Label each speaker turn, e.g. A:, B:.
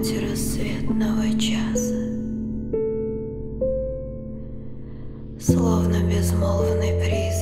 A: полете рассветного часа, Словно безмолвный приз.